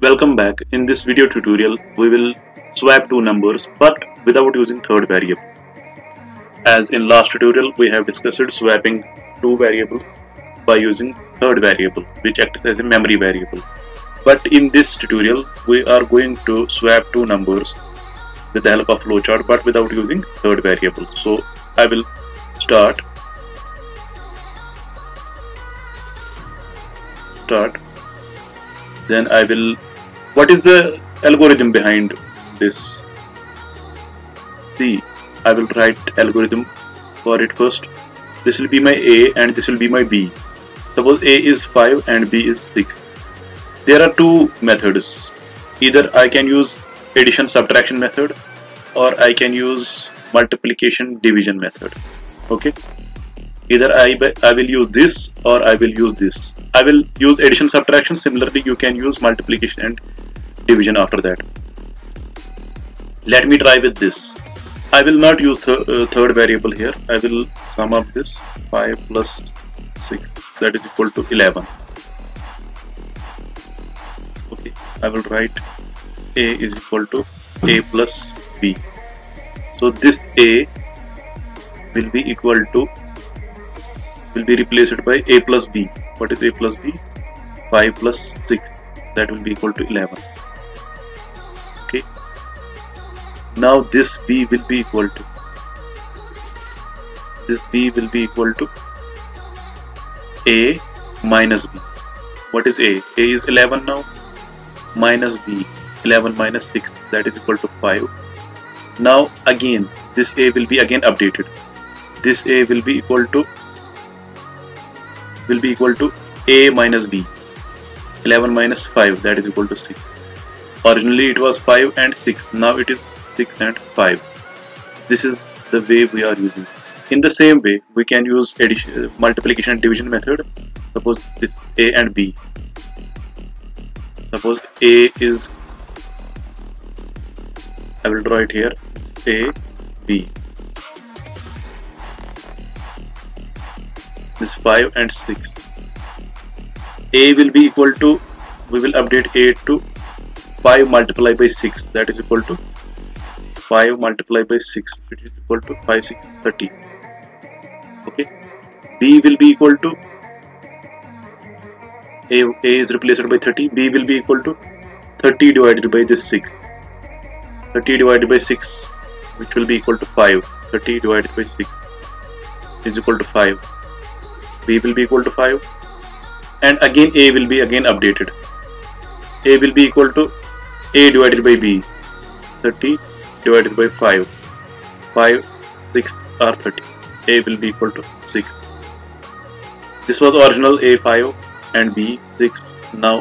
Welcome back. In this video tutorial, we will swap two numbers but without using third variable. As in last tutorial, we have discussed swapping two variables by using third variable which acts as a memory variable. But in this tutorial, we are going to swap two numbers with the help of flowchart but without using third variable. So I will start start then I will what is the algorithm behind this? See I will write algorithm for it first. This will be my A and this will be my B. Suppose A is 5 and B is 6 there are two methods. Either I can use addition subtraction method or I can use multiplication division method. Okay either I, I will use this or I will use this. I will use addition subtraction. Similarly you can use multiplication and division after that. Let me try with this. I will not use th uh, third variable here. I will sum up this 5 plus 6 that is equal to 11 okay. I will write a is equal to a plus b. So this a will be equal to will be replaced by a plus b. What is a plus b? 5 plus 6 that will be equal to 11 okay. Now this b will be equal to this b will be equal to a minus b. What is a? A is 11 now. Minus b. 11 minus 6 that is equal to 5 now again this a will be again updated. This a will be equal to will be equal to a minus b. 11 minus 5 that is equal to 6 originally it was 5 and 6 now it is 6 and 5 this is the way we are using. In the same way we can use addition multiplication and division method. Suppose it's a and b. Suppose a is I will draw it here a b this 5 and 6 a will be equal to we will update a to 5 multiplied by 6 that is equal to 5 multiplied by 6 it is equal to 5 6 30 okay. B will be equal to a, a is replaced by 30 b will be equal to 30 divided by this 6 30 divided by 6 which will be equal to 5 30 divided by 6 is equal to 5 b will be equal to 5 and again a will be again updated. A will be equal to a divided by b 30 divided by 5 5 6 are 30 a will be equal to 6 this was original a5 and b 6 now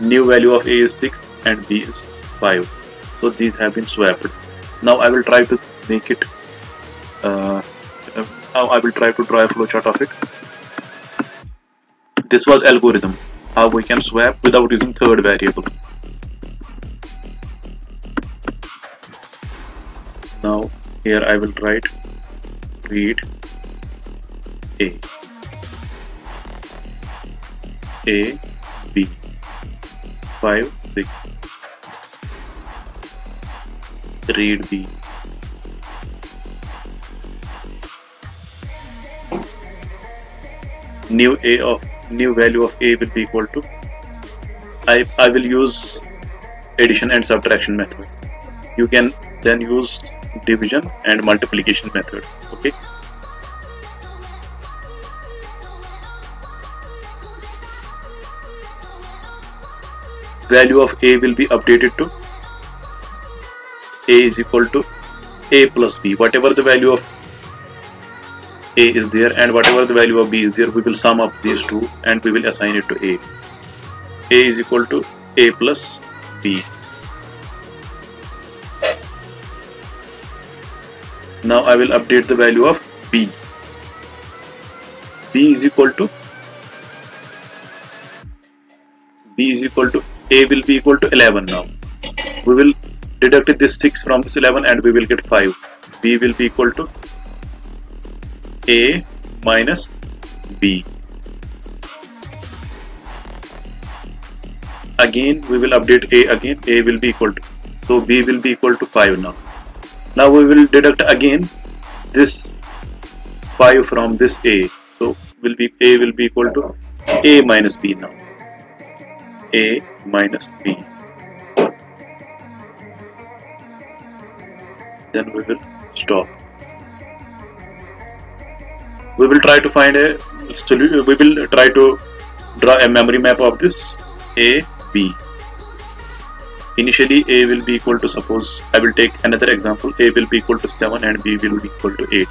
new value of a is 6 and b is 5 so these have been swapped. Now I will try to make it uh, now I will try to draw a flowchart of it this was algorithm. How we can swap without using third variable. Now here I will write read a. A b. 5 6 read b. New a of new value of a will be equal to I, I will use addition and subtraction method. You can then use division and multiplication method okay? Value of a will be updated to a is equal to a plus b. Whatever the value of a is there and whatever the value of b is there we will sum up these two and we will assign it to a. A is equal to a plus b. Now I will update the value of b. B is equal to b is equal to a will be equal to 11 now. We will deduct this 6 from this 11 and we will get 5 b will be equal to a minus b. Again we will update a again. A will be equal to so b will be equal to 5 now. Now we will deduct again this 5 from this a. So will be a will be equal to a minus b now. A minus b. Then we will stop we will try to find a we will try to draw a memory map of this a b. Initially a will be equal to suppose I will take another example. A will be equal to 7 and b will be equal to 8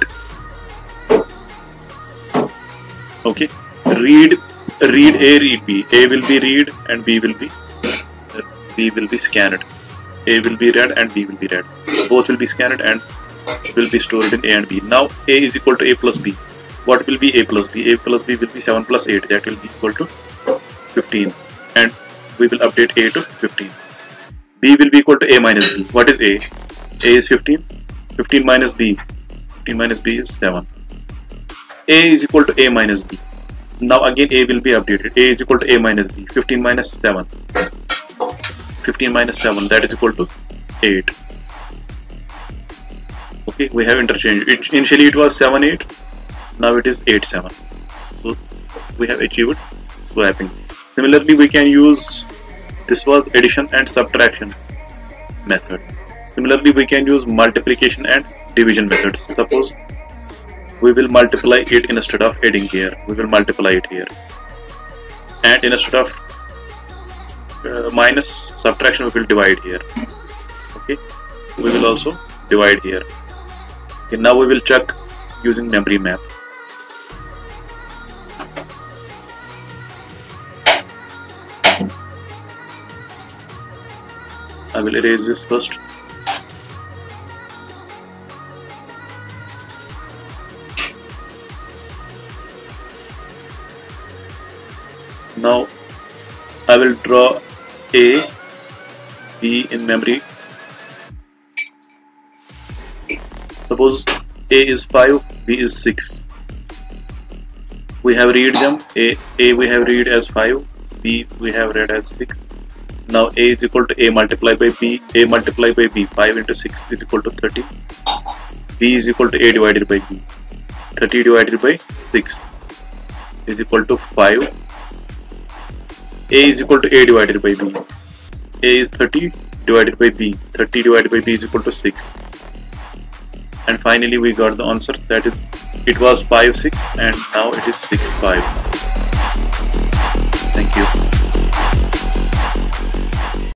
okay. Read read a read b. A will be read and b will be b will be scanned. A will be read and b will be read. Both will be scanned and will be stored in a and b. Now a is equal to a plus b what will be a plus b? A plus b will be 7 plus 8 that will be equal to 15 and we will update a to 15 b will be equal to a minus b. What is a? A is 15 15 minus b. 15 minus b is 7 a is equal to a minus b. Now again a will be updated. A is equal to a minus b. 15 minus 7 15 minus 7 that is equal to 8 okay we have interchanged. It, initially it was 7 8 now it is 8 7 so we have achieved swapping. Similarly we can use this was addition and subtraction method. Similarly we can use multiplication and division methods. Suppose we will multiply it instead of adding here. We will multiply it here. And instead of uh, minus subtraction we will divide here. Okay? We will also divide here. Okay, now we will check using memory map I will erase this first. Now I will draw A B in memory. Suppose A is 5 B is 6 we have read them. A, A we have read as 5 B we have read as 6 now A is equal to A multiplied by B. A multiplied by B 5 into 6 is equal to 30 B is equal to A divided by B. 30 divided by 6 is equal to 5 a is equal to a divided by b. A is 30 divided by b. 30 divided by b is equal to 6 and finally we got the answer. That is it was 5 6 and now it is 6 5 thank you